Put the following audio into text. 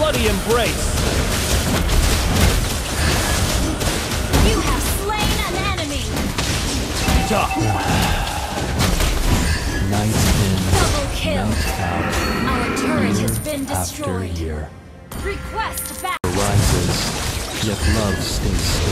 bloody embrace. You have slain an enemy. Duh. Night in, Double kill. Our turret has been after destroyed. year. Request back. Arises, yet love stays still.